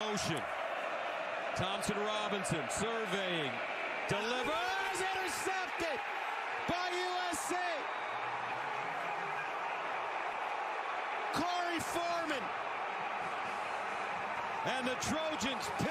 motion. Thompson Robinson surveying, delivers, intercepted by USC. Corey Foreman. And the Trojans pick